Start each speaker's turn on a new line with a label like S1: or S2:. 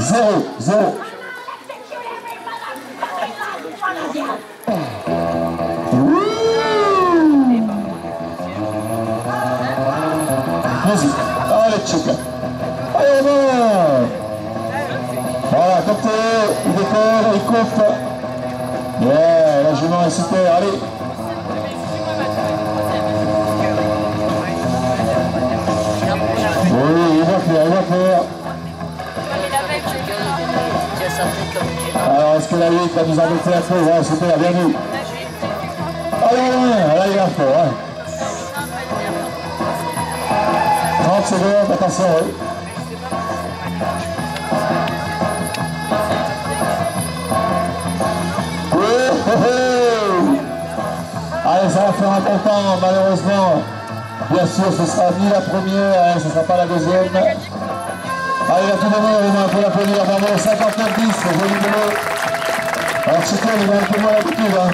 S1: Zéro, zéro. Vas-y, allez, Tchouka. Allez, bon. Voilà, côté, il décolle, il coupe. Yeah, la jument est super, allez. Alors, est-ce que la 8 va nous embêter un peu Ouais, super, bien vu. Allez, là, il va fort. Hein. 30 secondes, attention, oui. Allez, ça va faire un bon temps, malheureusement. Bien sûr, ce sera ni la première, hein, ce ne sera pas la deuxième. Allez, la tout le monde, on peut l'applaudir. Bravo, 59-10, joli boulot. Alors, c'est quoi, il va un peu moins l'habitude. Hein?